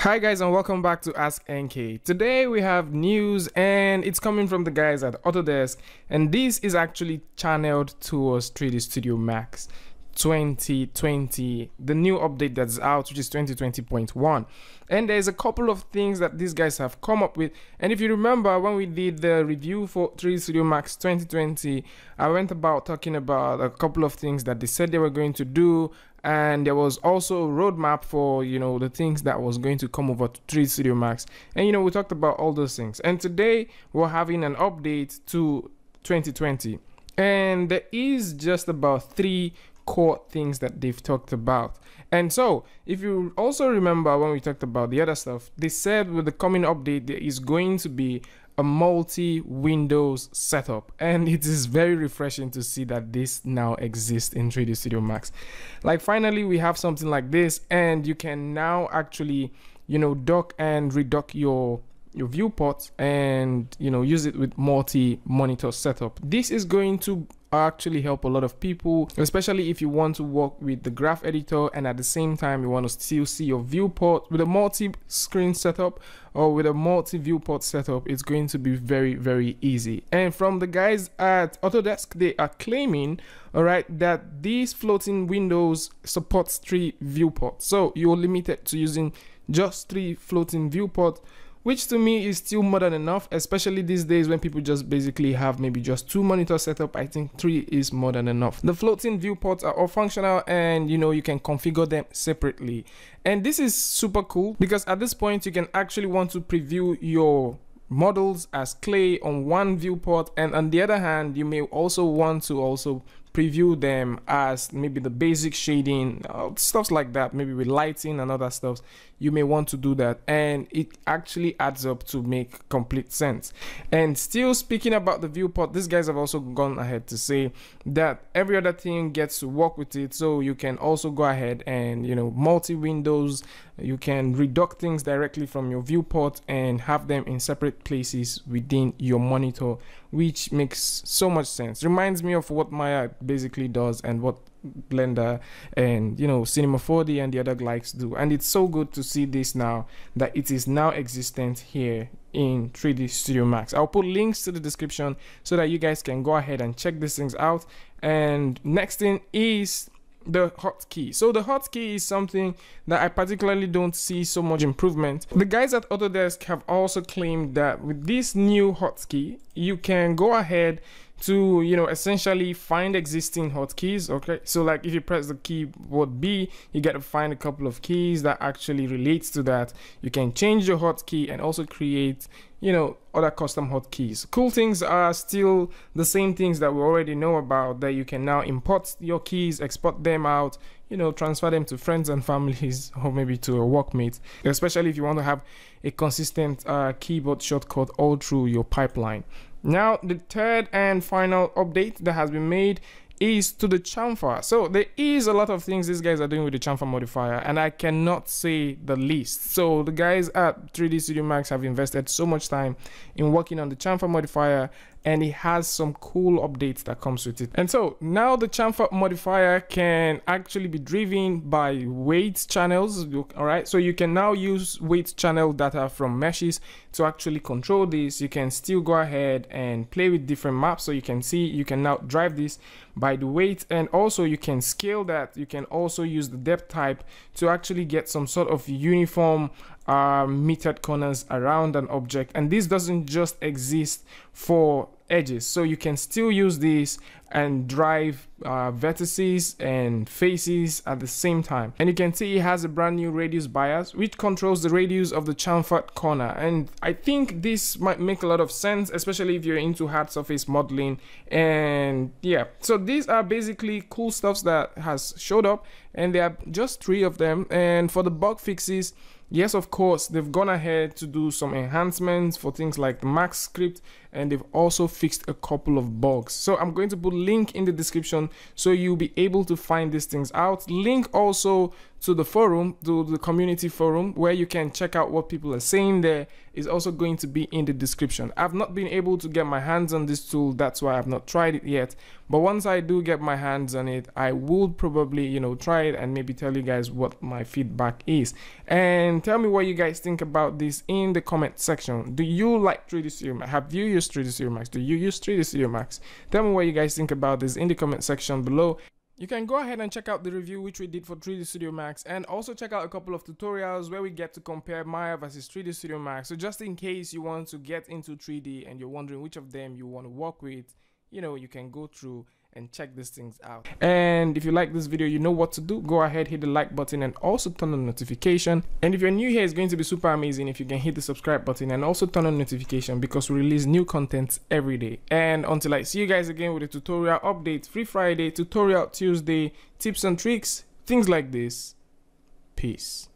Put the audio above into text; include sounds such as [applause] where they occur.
Hi guys and welcome back to Ask NK. Today we have news and it's coming from the guys at Autodesk and this is actually channeled towards 3D Studio Max 2020, the new update that's out which is 2020.1. And there's a couple of things that these guys have come up with. And if you remember when we did the review for 3D Studio Max 2020, I went about talking about a couple of things that they said they were going to do. And there was also a roadmap for you know the things that was going to come over to 3 Studio Max and you know we talked about all those things. And today we're having an update to 2020 and there is just about three core things that they've talked about and so if you also remember when we talked about the other stuff they said with the coming update there is going to be a multi-Windows setup [laughs] and it is very refreshing to see that this now exists in 3D Studio Max. Like finally we have something like this and you can now actually you know dock and redock your your viewport and you know use it with multi monitor setup. This is going to actually help a lot of people especially if you want to work with the graph editor and at the same time you want to still see your viewport with a multi-screen setup or with a multi-viewport setup it's going to be very very easy. And from the guys at Autodesk they are claiming all right that these floating windows supports three viewports. So you're limited to using just three floating viewport which to me is still more than enough especially these days when people just basically have maybe just two monitor setup i think three is more than enough. The floating viewports are all functional and you know you can configure them separately. And this is super cool because at this point you can actually want to preview your models as clay on one viewport. And on the other hand you may also want to also preview them as maybe the basic shading uh, stuff like that maybe with lighting and other stuff you may want to do that. And it actually adds up to make complete sense. And still speaking about the viewport these guys have also gone ahead to say that every other thing gets to work with it. So you can also go ahead and you know multi windows. You can redock things directly from your viewport and have them in separate places within your monitor which makes so much sense. Reminds me of what maya basically does and what blender and you know cinema 4d and the other likes do and it's so good to see this now that it is now existent here in 3d studio max i'll put links to the description so that you guys can go ahead and check these things out and next thing is the hotkey. So the hotkey is something that I particularly don't see so much improvement. The guys at Autodesk have also claimed that with this new hotkey, you can go ahead to you know essentially find existing hotkeys okay? So like if you press the keyboard B you get to find a couple of keys that actually relates to that. You can change your hotkey and also create you know other custom hotkeys cool things are still the same things that we already know about that you can now import your keys export them out you know transfer them to friends and [laughs] families or maybe to a workmate especially if you want to have a consistent uh, keyboard shortcut all through your pipeline now, the third and final update that has been made is to the chamfer. So there is a lot of things these guys are doing with the chamfer modifier and I cannot say the least. So the guys at 3D Studio Max have invested so much time in working on the chamfer modifier and it has some cool updates that comes with it. And so now the chamfer modifier can actually be driven by weight channels. All right, so you can now use weight channel data from meshes to actually control this. You can still go ahead and play with different maps. So you can see you can now drive this by the weight and also you can scale that. You can also use the depth type to actually get some sort of uniform uh, metered corners around an object. And this doesn't just exist for edges. So you can still use these and drive uh, vertices and faces at the same time. And you can see it has a brand new radius bias which controls the radius of the chamfered corner. And I think this might make a lot of sense especially if you're into hard surface modeling. And yeah so these are basically cool stuffs that has showed up and there are just three of them. And for the bug fixes Yes, of course, they've gone ahead to do some enhancements for things like the Max script and they've also fixed a couple of bugs. So I'm going to put link in the description so you'll be able to find these things out. Link also to the forum, to the community forum, where you can check out what people are saying there, is also going to be in the description. I've not been able to get my hands on this tool, that's why I've not tried it yet. But once I do get my hands on it, I will probably, you know, try it and maybe tell you guys what my feedback is. And tell me what you guys think about this in the comment section. Do you like 3D Studio Max? Have you used 3D Studio Max? Do you use 3D Studio Max? Tell me what you guys think about this in the comment section below. You can go ahead and check out the review which we did for 3D Studio Max and also check out a couple of tutorials where we get to compare Maya versus 3D Studio Max. So just in case you want to get into 3D and you're wondering which of them you want to work with, you know, you can go through and check these things out. And if you like this video, you know what to do. Go ahead, hit the like button and also turn on notification. And if you're new here, it's going to be super amazing if you can hit the subscribe button and also turn on notification because we release new content every day. And until I see you guys again with a tutorial update, free Friday, tutorial Tuesday, tips and tricks, things like this. Peace.